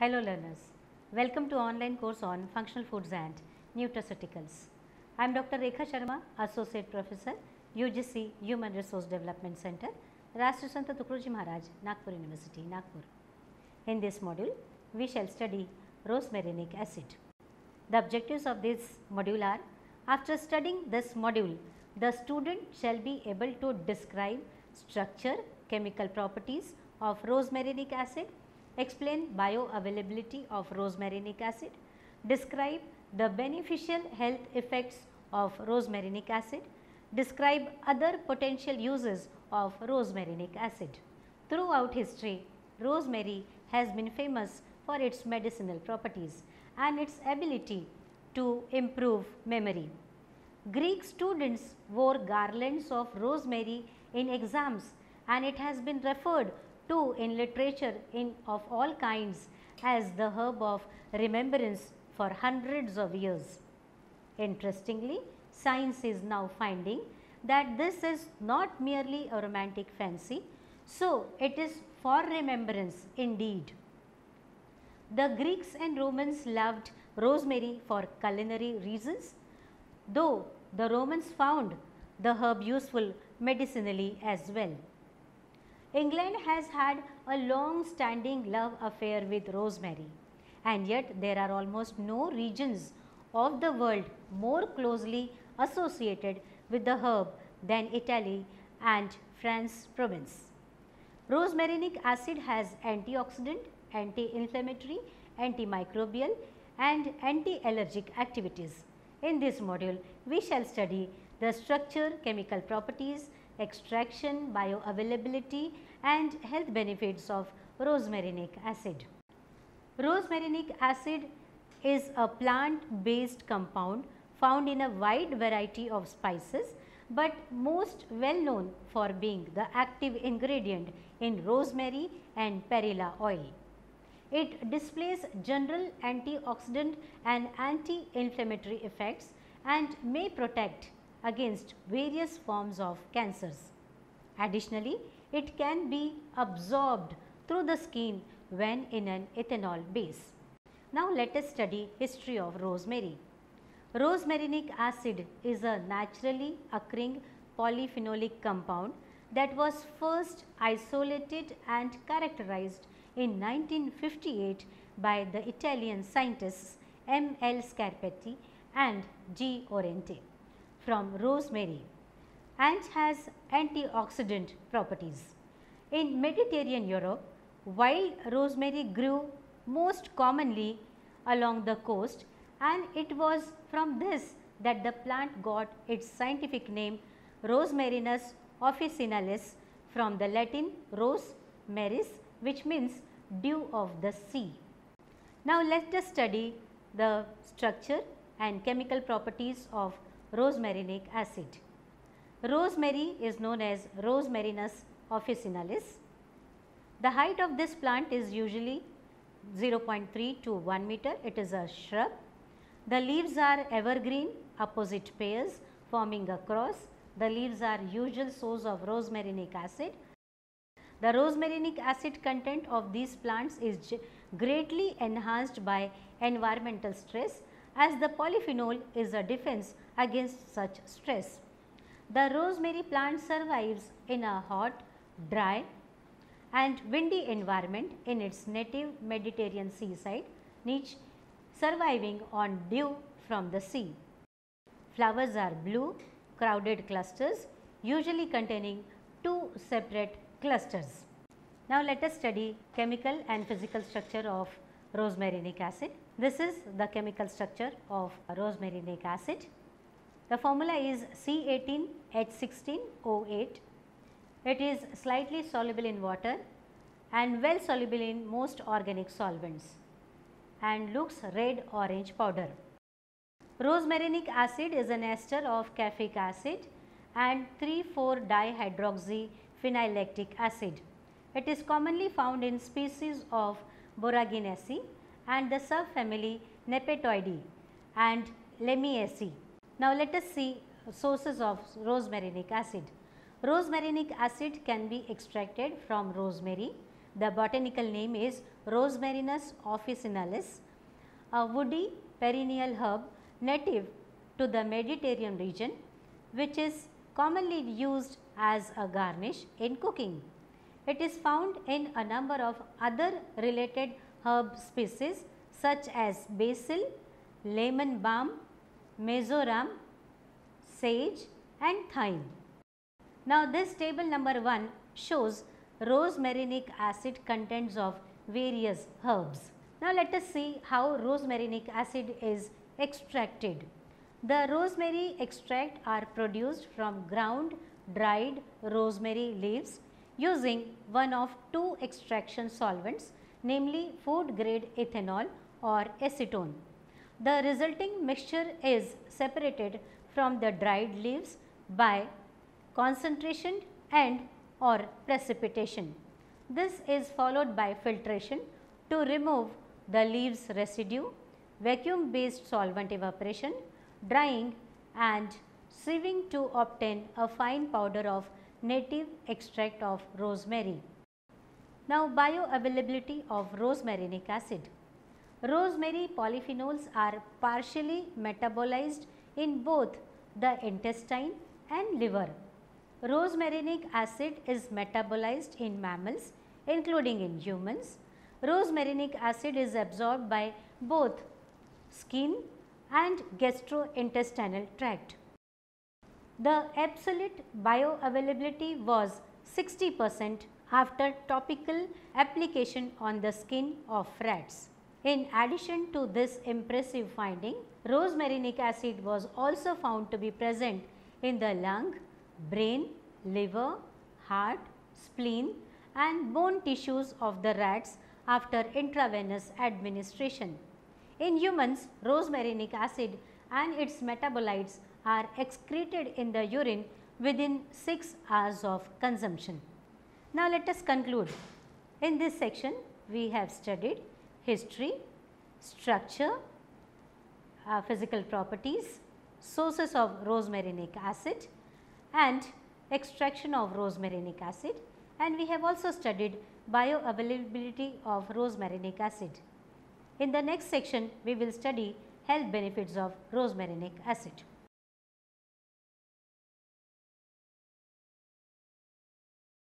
Hello learners, welcome to online course on functional foods and nutraceuticals. I am Dr. Rekha Sharma, Associate Professor, UGC Human Resource Development Center, Rashtra Sant Tukadoji Maharaj, Nagpur University, Nagpur. In this module, we shall study rosmarinic acid. The objectives of this module are, after studying this module, the student shall be able to describe structure, chemical properties of rosmarinic acid, explain bioavailability of rosmarinic acid, describe the beneficial health effects of rosmarinic acid, describe other potential uses of rosmarinic acid. Throughout history, rosemary has been famous for its medicinal properties and its ability to improve memory. Greek students wore garlands of rosemary in exams and it has been referred to in literature in of all kinds as the herb of remembrance for hundreds of years. Interestingly, science is now finding that this is not merely a romantic fancy, so it is for remembrance indeed. The Greeks and Romans loved rosemary for culinary reasons, though the Romans found the herb useful medicinally as well. England has had a long standing love affair with rosemary and yet there are almost no regions of the world more closely associated with the herb than Italy and France Provence. Rosmarinic acid has antioxidant, anti-inflammatory, antimicrobial and anti-allergic activities. In this module, we shall study the structure, chemical properties, extraction, bioavailability and health benefits of rosmarinic acid. Rosmarinic acid is a plant based compound found in a wide variety of spices, but most well known for being the active ingredient in rosemary and perilla oil. It displays general antioxidant and anti-inflammatory effects and may protect against various forms of cancers. Additionally, it can be absorbed through the skin when in an ethanol base. Now, let us study history of rosemary. Rosmarinic acid is a naturally occurring polyphenolic compound that was first isolated and characterized in 1958 by the Italian scientists M. L. Scarpati and G. Oriente from rosemary and has antioxidant properties. In Mediterranean Europe, wild rosemary grew most commonly along the coast and it was from this that the plant got its scientific name Rosmarinus officinalis from the Latin ros maris which means dew of the sea. Now, let us study the structure and chemical properties of rosmarinic acid. Rosemary is known as Rosmarinus officinalis. The height of this plant is usually 0.3 to 1 meter, it is a shrub. The leaves are evergreen opposite pairs forming a cross. The leaves are usual source of rosmarinic acid. The rosmarinic acid content of these plants is greatly enhanced by environmental stress as the polyphenol is a defense against such stress. The rosemary plant survives in a hot, dry and windy environment in its native Mediterranean seaside niche surviving on dew from the sea. Flowers are blue crowded clusters usually containing two separate clusters. Now, let us study chemical and physical structure of rosmarinic acid. This is the chemical structure of rosmarinic acid. The formula is C18H16O8. It is slightly soluble in water and well soluble in most organic solvents and looks red orange powder. Rosmarinic acid is an ester of caffeic acid and 3,4 dihydroxyphenyllactic acid. It is commonly found in species of Boraginaceae and the subfamily Nepetoideae and Lamiaceae. Now, let us see sources of rosmarinic acid. Rosmarinic acid can be extracted from rosemary The botanical name is Rosmarinus officinalis, a woody perennial herb native to the Mediterranean region which is commonly used as a garnish in cooking. It is found in a number of other related herb species such as basil, lemon balm, marjoram, sage and thyme. Now, this table number 1 shows rosmarinic acid contents of various herbs. Now, let us see how rosmarinic acid is extracted. The rosemary extract are produced from ground dried rosemary leaves using one of two extraction solvents namely food grade ethanol or acetone. The resulting mixture is separated from the dried leaves by concentration and or precipitation. This is followed by filtration to remove the leaves residue, vacuum based solvent evaporation, drying and sieving to obtain a fine powder of native extract of rosemary. Now, bioavailability of rosmarinic acid. Rosemary polyphenols are partially metabolized in both the intestine and liver. Rosmarinic acid is metabolized in mammals including in humans. Rosmarinic acid is absorbed by both skin and gastrointestinal tract. The absolute bioavailability was 60 percent after topical application on the skin of rats. In addition to this impressive finding, rosmarinic acid was also found to be present in the lung, brain, liver, heart, spleen and bone tissues of the rats after intravenous administration. In humans, rosmarinic acid and its metabolites are excreted in the urine within 6 hours of consumption. Now, let us conclude. In this section, we have studied history, structure, uh, physical properties, sources of rosmarinic acid and extraction of rosmarinic acid and we have also studied bioavailability of rosmarinic acid. In the next section, we will study health benefits of rosmarinic acid.